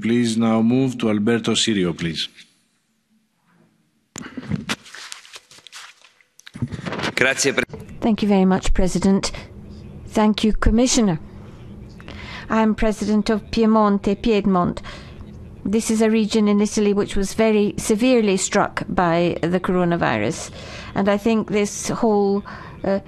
Please now move to Alberto Cirio, please. Thank you very much, President. Thank you, Commissioner. I am President of Piemonte, Piedmont. This is a region in Italy which was very severely struck by the coronavirus. And I think this whole uh,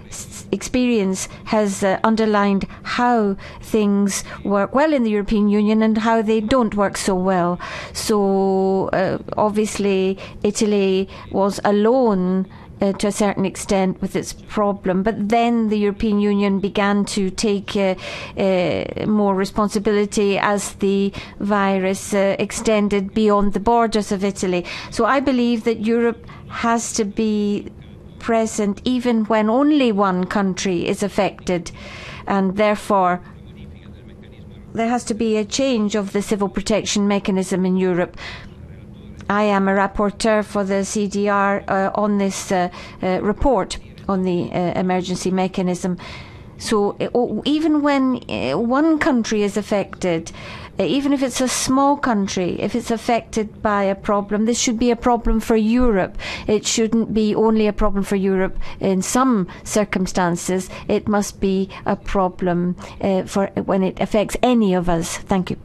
experience has uh, underlined how things work well in the European Union and how they don't work so well. So, uh, obviously, Italy was alone uh, to a certain extent with its problem. But then the European Union began to take uh, more responsibility as the virus extended beyond the borders of Italy. So I believe that Europe has to be present even when only one country is affected, and therefore there has to be a change of the civil protection mechanism in Europe. I am a rapporteur for the CDR uh, on this uh, uh, report on the uh, emergency mechanism. So uh, even when uh, one country is affected, even if it's a small country, if it's affected by a problem, this should be a problem for Europe. It shouldn't be only a problem for Europe in some circumstances. It must be a problem uh, for when it affects any of us. Thank you.